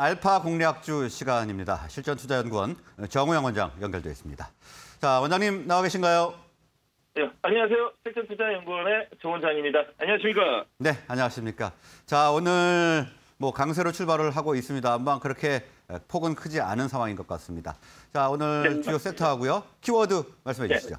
알파 공략주 시간입니다. 실전투자연구원 정우영 원장 연결되어 있습니다. 자, 원장님 나와 계신가요? 네, 안녕하세요. 실전투자연구원의 정 원장입니다. 안녕하십니까? 네, 안녕하십니까. 자, 오늘 뭐 강세로 출발을 하고 있습니다. 한번 그렇게 폭은 크지 않은 상황인 것 같습니다. 자, 오늘 네, 주요. 세트하고요. 키워드 말씀해 네. 주시죠.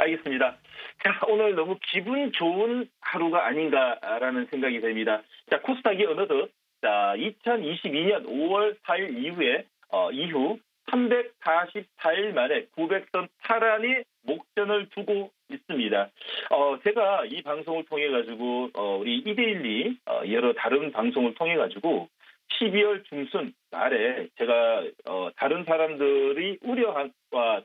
알겠습니다. 자, 오늘 너무 기분 좋은 하루가 아닌가라는 생각이 됩니다. 자, 코스닥이 어느덧 자, 2022년 5월 4일 이후에 어, 이후 344일 만에 900선 탈환이 목전을 두고 있습니다. 어, 제가 이 방송을 통해 가지고 어, 우리 이데일리 어, 여러 다른 방송을 통해 가지고 12월 중순 말에 제가 어, 다른 사람들이 우려와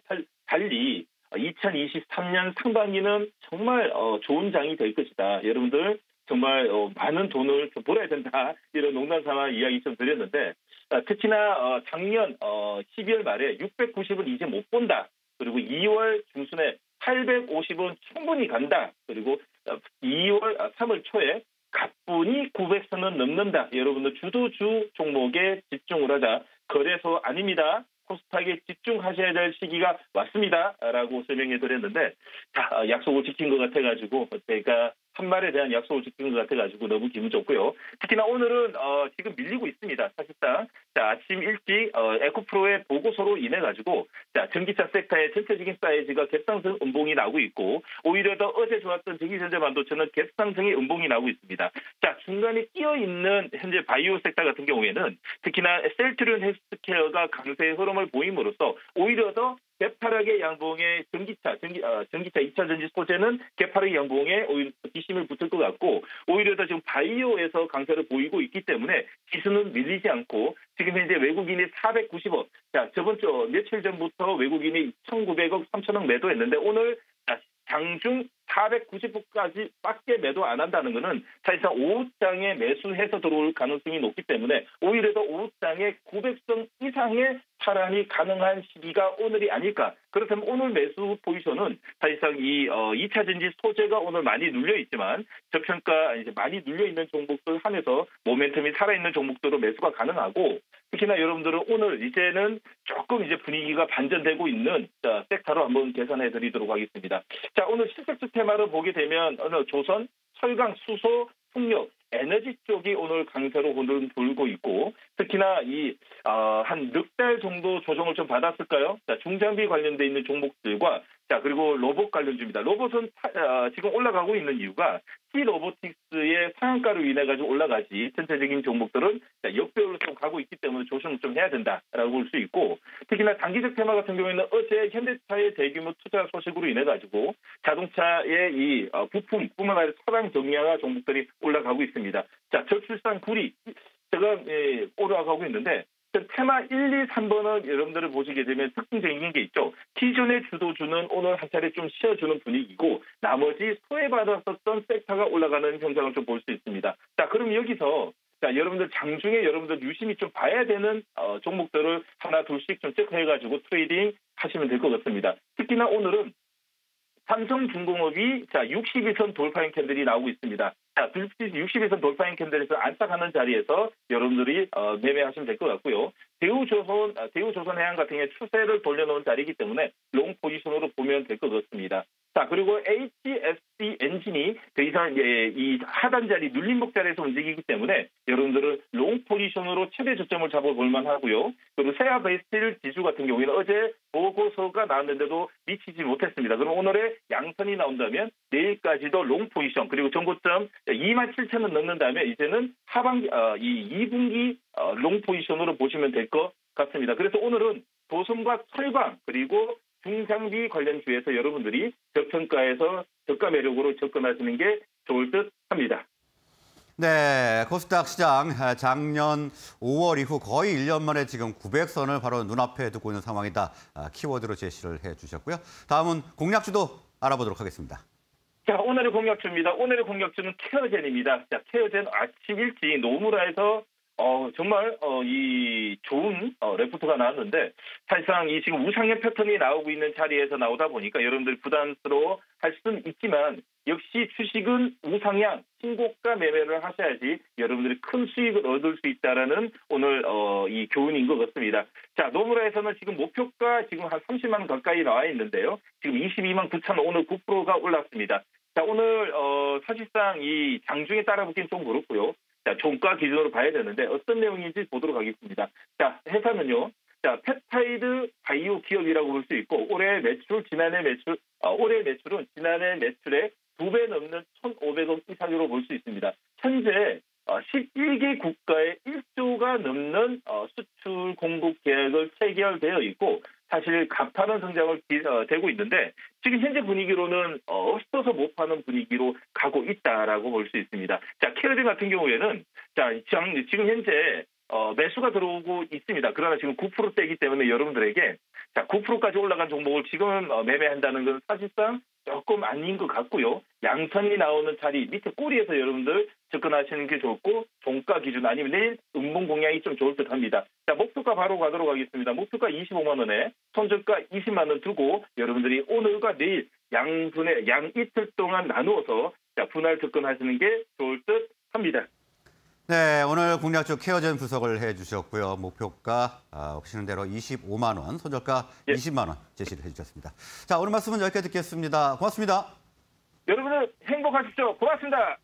달- 달리 2023년 상반기는 정말 어, 좋은 장이 될 것이다. 여러분들 정말 어, 많은 돈을 좀 벌어야 된다. 이런 농담 삼아 이야기 좀 드렸는데 아, 특히나 어, 작년 어, 12월 말에 690은 이제 못 본다. 그리고 2월 중순에 850은 충분히 간다. 그리고 어, 2월, 아, 3월 초에 가뿐히 900선은 넘는다. 여러분들 주도주 종목에 집중을 하자. 거래소 아닙니다. 코스닥에 집중하셔야 될 시기가 왔습니다. 라고 설명해 드렸는데, 자, 어, 약속을 지킨 것 같아가지고, 제가 한 말에 대한 약속을 지킨 것 같아가지고 너무 기분 좋고요. 특히나 오늘은, 어, 지금 밀리고 있습니다. 사실상. 자, 아침 일찍, 어, 에코프로의 보고서로 인해 가지고, 자, 전기차 섹터의 전체적인 사이즈가 갭상승 음봉이 나고 있고, 오히려 더 어제 좋았던 전기전자 반도체는 갭상승의 음봉이 나고 있습니다. 자, 중간에 끼어 있는 현재 바이오 섹터 같은 경우에는 특히나 셀트리온 헬스케어가 강세의 흐름을 보임으로써 오히려 더 개파락의 양봉에 전기차, 전기, 어, 전기차 2차 전지 소재는 개파락의 양봉에 오히려 기심을 붙을 것 같고 오히려 더 지금 바이오에서 강세를 보이고 있기 때문에 지수는 밀리지 않고 지금 현재 외국인이 490억, 자 저번 주 어, 며칠 전부터 외국인이 1,900억, 3천억 매도했는데 오늘 자, 장중 490억까지 밖에 매도 안 한다는 것은 사실상 5장에 매수해서 들어올 가능성이 높기 때문에 오히려 더 5장에 900성 이상의 탈환이 가능한 시기가 오늘이 아닐까. 그렇다면 오늘 매수 포지션은 사실상 이 어, 2차 전지 소재가 오늘 많이 눌려 있지만 저평가 이제 많이 눌려 있는 종목들 한해서 모멘텀이 살아 있는 종목들로 매수가 가능하고 특히나 여러분들은 오늘 이제는 조금 이제 분위기가 반전되고 있는 자, 섹터로 한번 계산해 드리도록 하겠습니다. 자, 오늘 실적주 테마를 보게 되면 어느 조선, 철강, 수소, 풍력, 에너지 쪽이 오늘 강세로 오늘 돌고 있고 특히나 이한 넉달 정도 조정을 좀 받았을까요? 자, 중장비 관련돼 있는 종목들과 자 그리고 로봇 관련주입니다. 로봇은 타- 어, 지금 올라가고 있는 이유가 T 로보틱스의 상한가로 인해 가지고 올라가지 전체적인 종목들은 자, 역배열로 좀 가고 있기 때문에 조심을 좀 해야 된다라고 볼 수 있고 특히나 단기적 테마 같은 경우에는 어제 현대차의 대규모 투자 소식으로 인해 가지고 자동차의 이 어, 부품뿐만 아니라 차량 정량화 종목들이 올라가고 있습니다. 자 저출산 구리 제가 예, 올라가고 있는데 테마 1, 2, 3번은 여러분들을 보시게 되면 특징적인 게 있죠. 기존의 주도주는 오늘 한 차례 좀 쉬어주는 분위기고 나머지 소외받았었던 섹터가 올라가는 현상을 좀 볼 수 있습니다. 자, 그럼 여기서 자, 여러분들 장중에 여러분들 유심히 좀 봐야 되는 어, 종목들을 하나 둘씩 좀 체크해가지고 trading 하시면 될 것 같습니다. 특히나 오늘은 삼성중공업이 자 60일선 돌파인 candle이 나오고 있습니다. 자 60일선 돌파인 candle에서 안착하는 자리에서 여러분들이 어, 매매하시면 될 것 같고요. 대우조선 아, 대우조선해양 같은 경우에 추세를 돌려놓은 자리이기 때문에 long position으로 보면 될 것 같습니다. 자 그리고 HSD 엔진이 더 이상 예, 이 하단 자리 눌림목 자리에서 움직이기 때문에 여러분들은 long position으로 최대 저점을 잡아볼 만하고요. 그리고 세아베스틸 지주 같은 경우에는 어제 보고서가 나왔는데도 미치지 못했습니다. 그럼 오늘의 양선이 나온다면 내일까지도 long position 그리고 전고점 2만 7천 원 넘는다면 이제는 하반기 어, 이 2분기 어, long position으로 보시면 될 것 같습니다. 그래서 오늘은 조선과 철강 그리고 중장비 관련 주에서 여러분들이 저평가에서 저가 매력으로 접근하시는 게 좋을 듯 합니다. 네, 코스닥 시장 아, 작년 5월 이후 거의 1년 만에 지금 900선을 바로 눈앞에 두고 있는 상황이다. 아, 키워드로 제시를 해 주셨고요. 다음은 공략주도 알아보도록 하겠습니다. 자, 오늘의 공략주입니다. 오늘의 공략주는 케어젠입니다. 자, 케어젠 아침 일찍 노무라에서 어, 정말, 어, 이 좋은, 어, 레포트가 나왔는데, 사실상 이 지금 우상향 패턴이 나오고 있는 자리에서 나오다 보니까 여러분들이 부담스러워 할 수는 있지만, 역시 주식은 우상향, 신고가 매매를 하셔야지 여러분들이 큰 수익을 얻을 수 있다라는 오늘 어, 이 교훈인 것 같습니다. 자, 노무라에서는 지금 목표가 지금 한 30만 원 가까이 나와 있는데요. 지금 22만 9천 오늘 9%가 올랐습니다. 자, 오늘 어, 사실상 이 장중에 따라 붙긴 좀 그렇고요. 자, 종가 기준으로 봐야 되는데 어떤 내용인지 보도록 하겠습니다. 자, 회사는요. 자, 펩타이드 바이오 기업이라고 볼 수 있고 올해 매출 지난해 매출 어, 올해 매출은 지난해 매출의 두 배 넘는 1,500억 이상으로 볼 수 있습니다. 현재 어, 11개 국가에 1조가 넘는 어, 수출 공급 계약을 체결되어 있고 사실 가파른 성장을 기- 어, 되고 있는데 지금 현재 분위기로는 어, 없어서 못 파는 분위기로 가고 있다라고 볼 수 있습니다. 자, 캐러딘 같은 경우에는 자, 장- 지금 현재 어, 매수가 들어오고 있습니다. 그러나 지금 9%대이기 때문에 여러분들에게 자, 9%까지 올라간 종목을 지금 어, 매매한다는 건 사실상 조금 아닌 것 같고요. 양선이 나오는 자리 밑에 꼬리에서 여러분들 접근하시는 게 좋고 종가 기준 아니면 내일 음봉 공략이 좀 좋을 듯 합니다. 자, 목표가 바로 가도록 하겠습니다. 목표가 25만 원에 손절가 20만 원 두고 여러분들이 오늘과 내일 양분의 양 이틀 동안 나누어서 자, 분할 접근하시는 게 좋을 듯 합니다. 네, 오늘 공략적 케어전 분석을 해주셨고요. 목표가 아, 보시는 대로 25만 원, 손절가 예. 20만 원 제시를 해주셨습니다. 자, 오늘 말씀은 여기까지 듣겠습니다. 고맙습니다. 여러분들 행복하십시오. 고맙습니다.